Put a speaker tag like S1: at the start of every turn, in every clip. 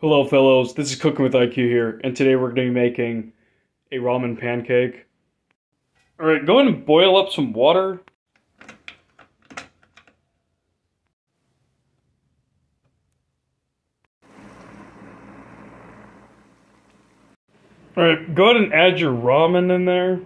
S1: Hello fellows, this is Cooking with IQ here, and today we're going to be making a ramen pancake. Alright, go ahead and boil up some water. Alright, go ahead and add your ramen in there.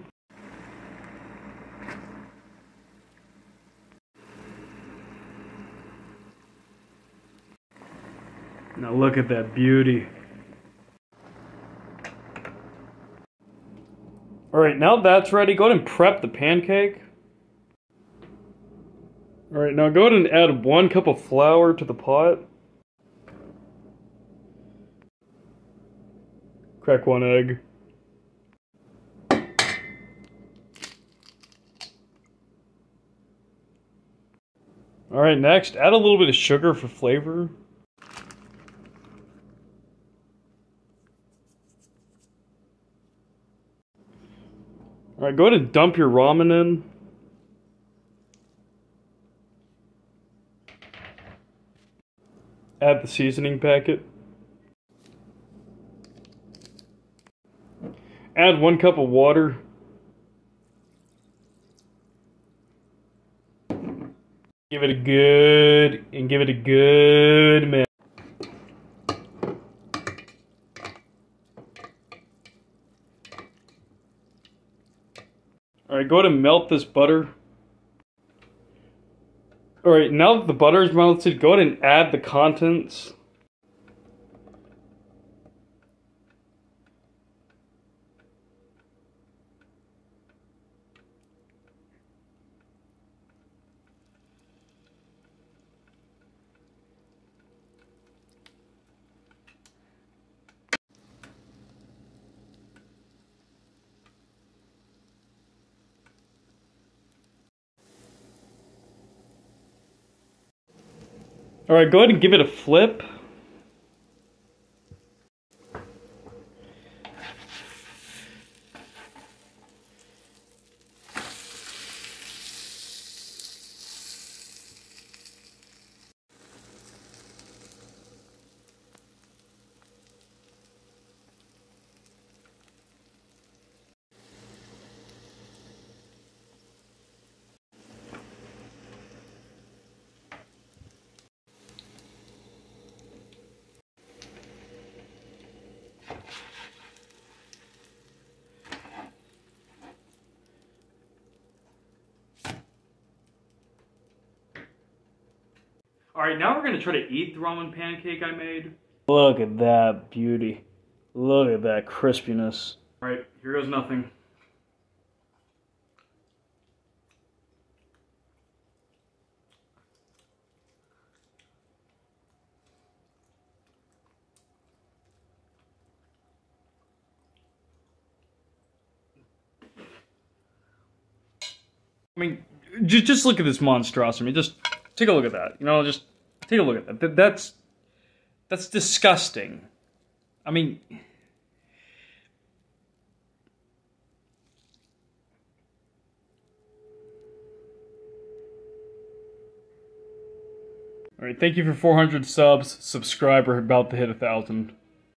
S1: Now look at that beauty. Alright, now that's ready, go ahead and prep the pancake. Alright, now go ahead and add one cup of flour to the pot. Crack one egg. Alright, next, add a little bit of sugar for flavor. Alright, go ahead and dump your ramen in. Add the seasoning packet. Add one cup of water. Give it a good, and give it a good mix. Alright, go ahead and melt this butter. Alright, now that the butter is melted, go ahead and add the contents. All right, go ahead and give it a flip. All right, now we're gonna try to eat the ramen pancake I made. Look at that beauty. Look at that crispiness. All right, here goes nothing. I mean, just, just look at this monstrosity. Just Take a look at that. You know, just take a look at that. That's that's disgusting. I mean. All right, thank you for 400 subs. Subscriber about to hit a thousand.